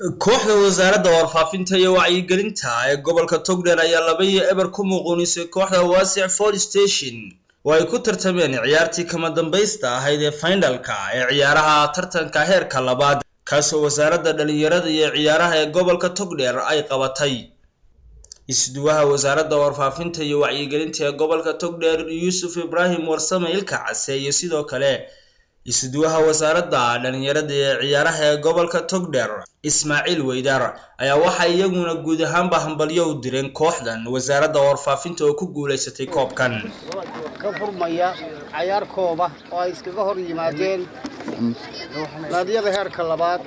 kooxda wasaaradda warfaafinta iyo wacyigelinta ee gobolka togdheer ayaa laba iyo eber ku muuquunisay kooxda wasic ford station. Oo ay ku tartameen ciyaartii kama dambaysta ahayd ee finalka ee ciyaaraha tartanka heerka labaad kaasoo wasaaradda dhalinyarada iyo ciyaaraha ee gobolka togdheer ay qabatay. Isduwaha wasaaradda warfaafinta iyo wacyigelinta ee gobolka togdheer yuusuf ibraahim warsame ilka case iyo sidoo kale isduwaha wasaaradda dhalinyarada ee ciyaaraha ee gobolka togdheer ismaaciil weydaar ayaa waxay iyaguna guud ahaanba hambalyo u direen kooxdan wasaaradda warfaafinta oo ku guulaysatay koobkan. Ka furmaya cayaar kooba oo ay iskaga hor yimaadeen naadiyada heerka labaad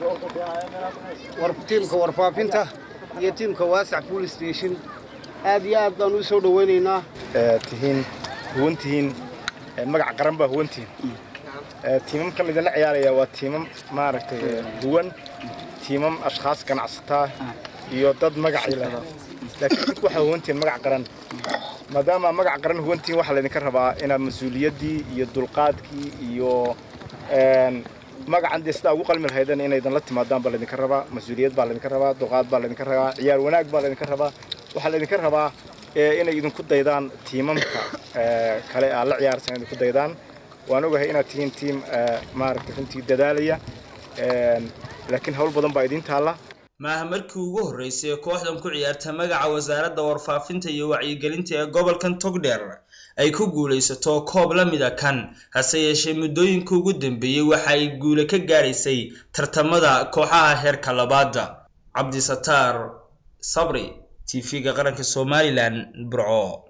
tiimka warfaafinta iyo tiimka waasac full station. Aad iyo aad baan u soo dhawaynaynaa tihiin huwan tihiin magac qaran baa huwan tihiin tiimamkan idinla ciyaaraya waa tiimam maaragtay huwan tiimam ashkhaas ganacsataa iyo dad magac leh laakiin idinku waxaa huwantihiin magac qaran. Maadaama magac qaran huwantihiin waxaa laydinka rabaa inaad mas'uuliyaddii iyo dulqaadkii iyo magacan dee sidaa ugu qalmi lahaydeen inaydan la timaadaan baa laydinka rabaa. Mas'uuliyad baa laydinka rabaa dulqaad baa laydinka rabaa ciyaar wanaag baa laydinka rabaa. Waxaa laydinka rabaa inay idinku daydaan tiimamka kale aad la ciyaarsan idinku daydaan waan ogahay inaad tihiin tiim maaragtay runtii dadaalaya laakiin hawl badan baa idiin taalla. Maaha markii ugu horreysay ee kooxdan ku ciyaarta magaca wasaaradda warfaafinta iyo wacyigelinta ee gobolkan togdheer ay ku guulaysato koob la mida kan hase yeeshee muddooyinka ugu dambeeyey waxa ay guule ka gaadhaysay tartamada kooxaha heerka labaada cabdisataar sabri t v-ga qaranka somalilan burco